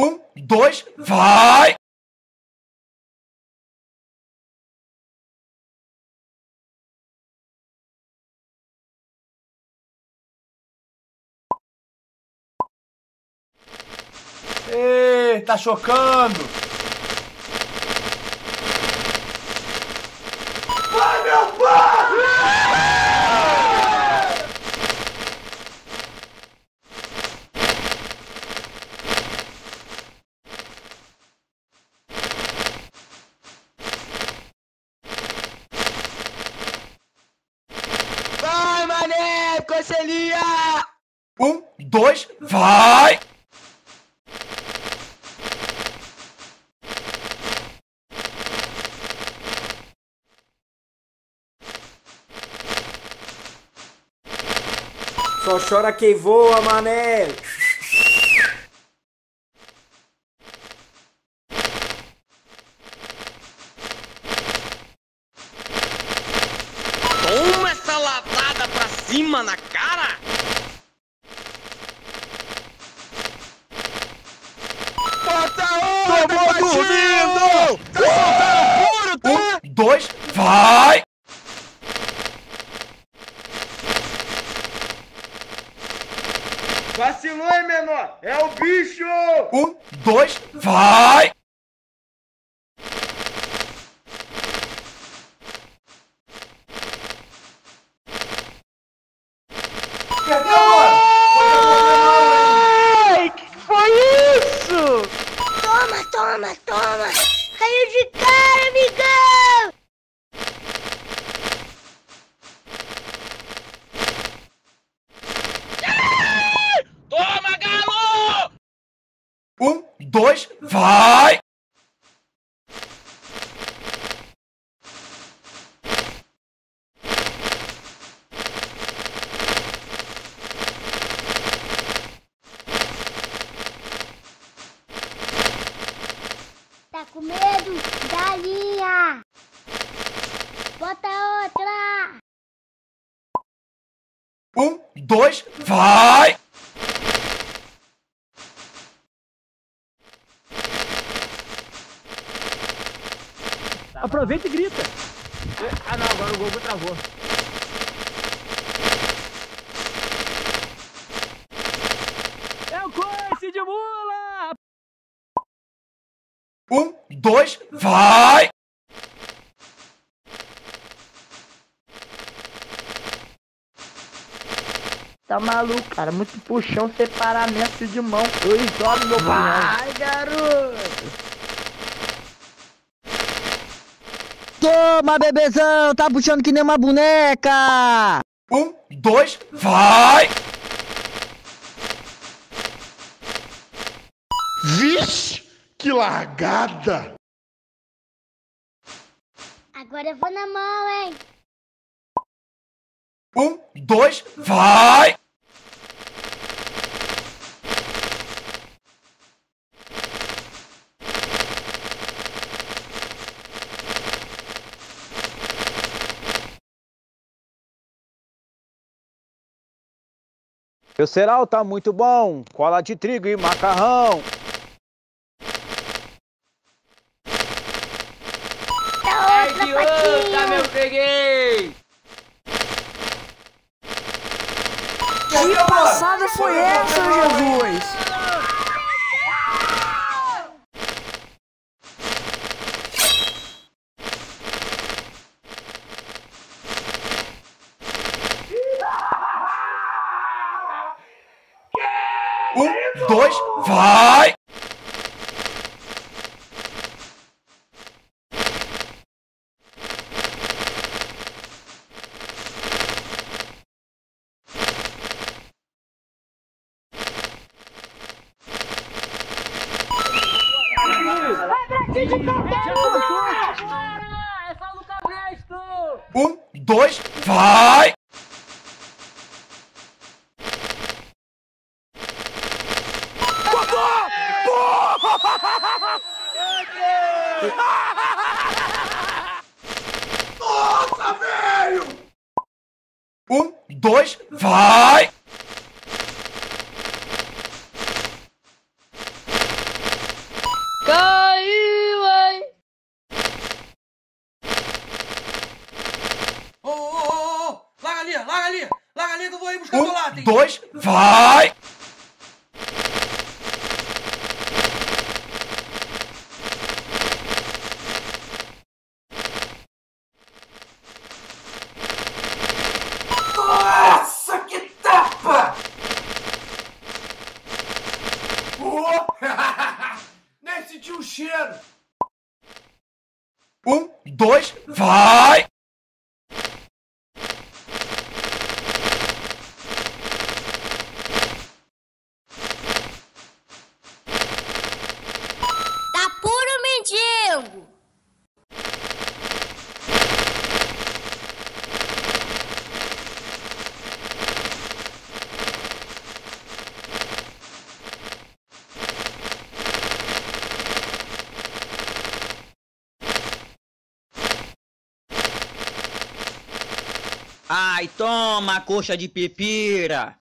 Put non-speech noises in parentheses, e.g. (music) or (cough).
Um, dois, vai! Ê, tá chocando! Vai, meu pai! Vai, mané! Conselhia! Um, dois, vai! Só chora quem voa, mané! Toma essa lavada pra cima na cara! Bota outra, Tá soltando puro, tá? Um, dois, vai! Vacilou, hein, menor? É o bicho! Um, dois, vai! Ai, que foi isso? Toma, toma, toma! Caiu de cara, amigão! Toma, galo! Um, dois, vai! Tá com medo? Galinha! Bota outra! Um, dois, vai! Aproveita e grita. Ah não, agora o Google travou. É o coice de mula! Um, dois, vai! Tá maluco, cara. Muito puxão, separamento de mão. Eu isolo meu punhão. Ai, garoto! Toma, bebezão, tá puxando que nem uma boneca! Um, dois, vai! Vixe, que largada! Agora eu vou na mão, hein? Um, dois, vai! Meu cereal tá muito bom, cola de trigo e macarrão. Dá outra, Opa, patinho! meu peguei! Foi essa, Jesus? Um, dois, vai! Um, dois, vai! Nossa, velho! Um, dois, vai! Dois, vai! Nossa, que tapa! Oh, (laughs) nem senti o cheiro. Um, dois, vai! Tá puro mendigo. Ai, toma, coxa de pipira.